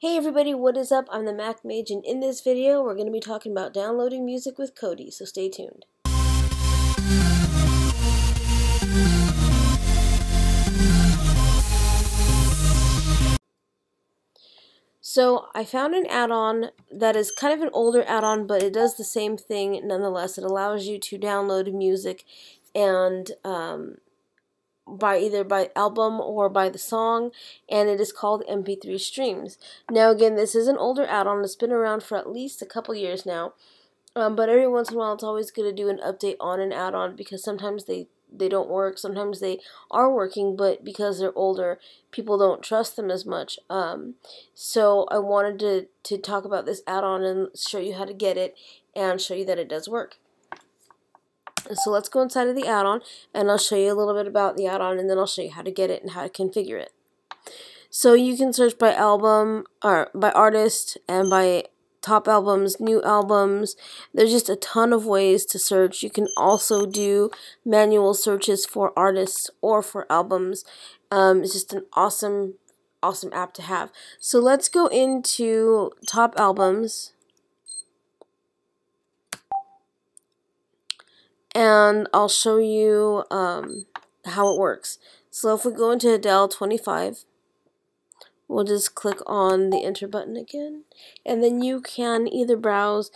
Hey everybody, what is up? I'm the Mac Mage and in this video we're going to be talking about downloading music with Kodi, so stay tuned. So I found an add-on that is kind of an older add-on but it does the same thing nonetheless. It allows you to download music and um, by either by album or by the song and it is called mp3 streams. Now again this is an older add-on. It's been around for at least a couple years now. Um, but every once in a while it's always good to do an update on an add-on because sometimes they they don't work. Sometimes they are working but because they're older people don't trust them as much. Um, so I wanted to, to talk about this add-on and show you how to get it and show you that it does work so let's go inside of the add-on and I'll show you a little bit about the add-on and then I'll show you how to get it and how to configure it. So you can search by album or by artist and by top albums, new albums. There's just a ton of ways to search. You can also do manual searches for artists or for albums. Um, it's just an awesome, awesome app to have. So let's go into top albums. And I'll show you um, how it works. So if we go into Adele 25, we'll just click on the enter button again, and then you can either browse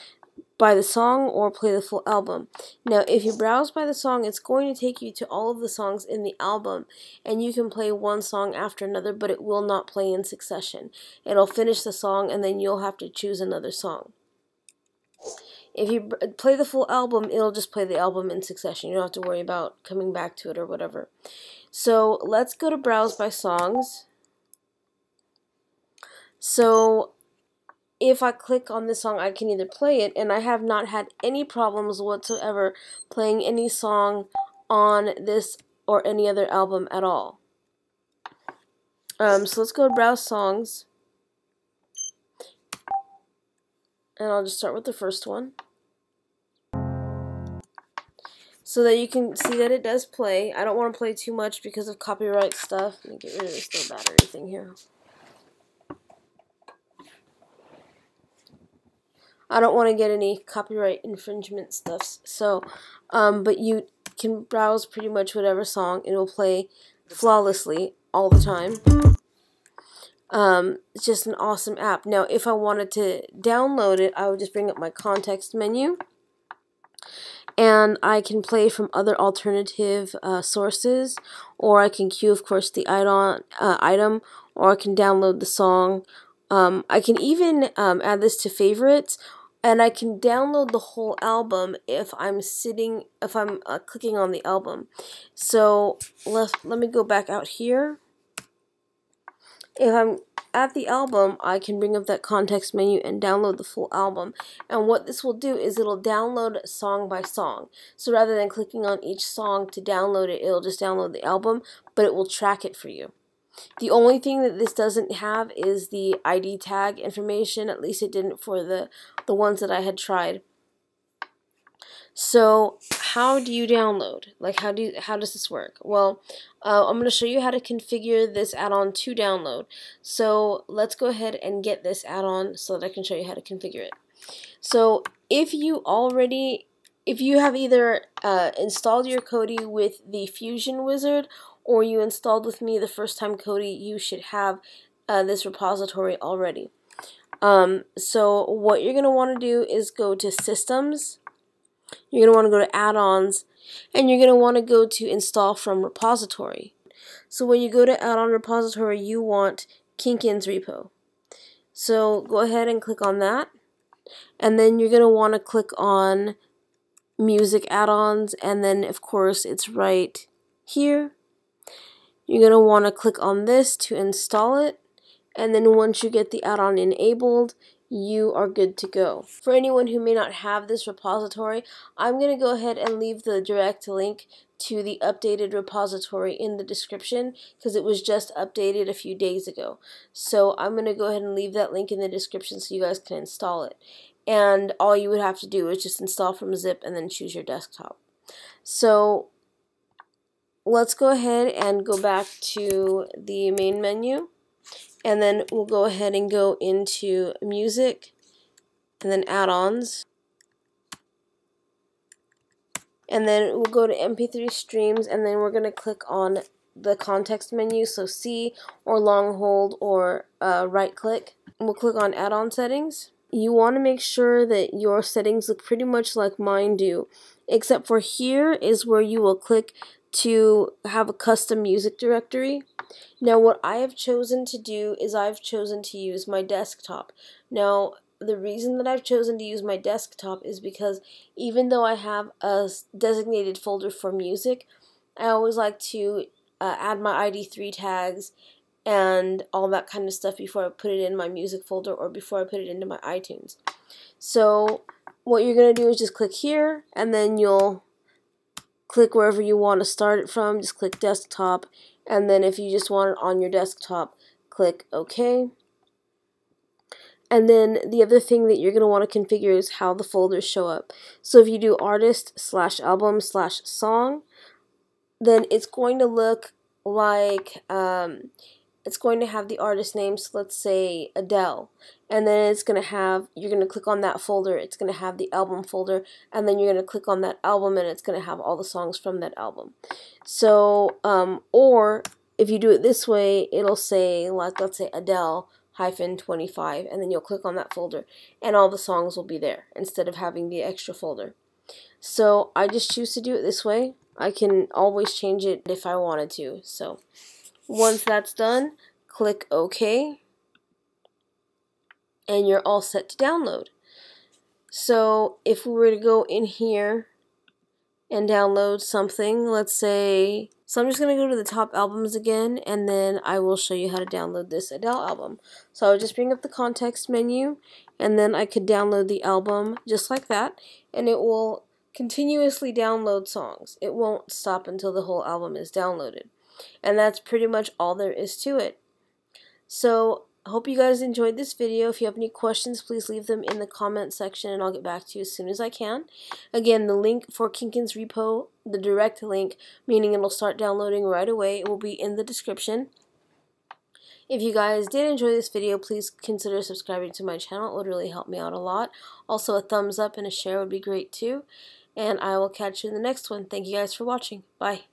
by the song or play the full album. Now, if you browse by the song, it's going to take you to all of the songs in the album, and you can play one song after another, but it will not play in succession. It'll finish the song, and then you'll have to choose another song. If you play the full album, it'll just play the album in succession. You don't have to worry about coming back to it or whatever. So let's go to browse by songs. So if I click on this song, I can either play it, and I have not had any problems whatsoever playing any song on this or any other album at all. Um, so let's go to browse songs. And I'll just start with the first one. So that you can see that it does play. I don't want to play too much because of copyright stuff. Let me get rid of this little battery thing here. I don't want to get any copyright infringement stuff. So, um, but you can browse pretty much whatever song. It will play flawlessly all the time. Um, it's just an awesome app. Now, if I wanted to download it, I would just bring up my context menu. And I can play from other alternative uh, sources, or I can queue, of course, the item, uh, item or I can download the song. Um, I can even um, add this to favorites, and I can download the whole album if I'm sitting, if I'm uh, clicking on the album. So let let me go back out here if I'm at the album, I can bring up that context menu and download the full album. And what this will do is it'll download song by song. So rather than clicking on each song to download it, it'll just download the album, but it will track it for you. The only thing that this doesn't have is the ID tag information, at least it didn't for the, the ones that I had tried. So how do you download? Like how do you, how does this work? Well, uh, I'm going to show you how to configure this add-on to download. So let's go ahead and get this add-on so that I can show you how to configure it. So if you already, if you have either uh, installed your Kodi with the Fusion Wizard or you installed with me the first time Kodi, you should have uh, this repository already. Um, so what you're going to want to do is go to Systems, you're going to want to go to add-ons and you're going to want to go to install from repository. So when you go to add-on repository, you want Kinkins repo. So go ahead and click on that. And then you're going to want to click on music add-ons and then of course it's right here. You're going to want to click on this to install it. And then once you get the add-on enabled, you are good to go. For anyone who may not have this repository, I'm going to go ahead and leave the direct link to the updated repository in the description because it was just updated a few days ago. So I'm going to go ahead and leave that link in the description so you guys can install it. And all you would have to do is just install from zip and then choose your desktop. So let's go ahead and go back to the main menu and then we'll go ahead and go into music and then add-ons. And then we'll go to mp3 streams and then we're going to click on the context menu. So C or long hold or uh, right click and we'll click on add-on settings. You want to make sure that your settings look pretty much like mine do except for here is where you will click to have a custom music directory. Now what I have chosen to do is I've chosen to use my desktop. Now the reason that I've chosen to use my desktop is because even though I have a designated folder for music, I always like to uh, add my ID3 tags and all that kind of stuff before I put it in my music folder or before I put it into my iTunes. So what you're going to do is just click here and then you'll click wherever you want to start it from. Just click desktop and then if you just want it on your desktop, click OK. And then the other thing that you're going to want to configure is how the folders show up. So if you do artist slash album slash song, then it's going to look like um, it's going to have the artist names, so let's say Adele, and then it's going to have, you're going to click on that folder, it's going to have the album folder, and then you're going to click on that album and it's going to have all the songs from that album. So, um, or if you do it this way, it'll say, like, let's say Adele hyphen 25, and then you'll click on that folder, and all the songs will be there, instead of having the extra folder. So, I just choose to do it this way. I can always change it if I wanted to, so... Once that's done, click OK and you're all set to download. So if we were to go in here and download something, let's say, so I'm just going to go to the top albums again and then I will show you how to download this Adele album. So I'll just bring up the context menu and then I could download the album just like that and it will continuously download songs. It won't stop until the whole album is downloaded. And that's pretty much all there is to it. So, I hope you guys enjoyed this video. If you have any questions, please leave them in the comment section and I'll get back to you as soon as I can. Again, the link for Kinkin's repo, the direct link, meaning it'll start downloading right away, it will be in the description. If you guys did enjoy this video, please consider subscribing to my channel. It would really help me out a lot. Also, a thumbs up and a share would be great too. And I will catch you in the next one. Thank you guys for watching. Bye.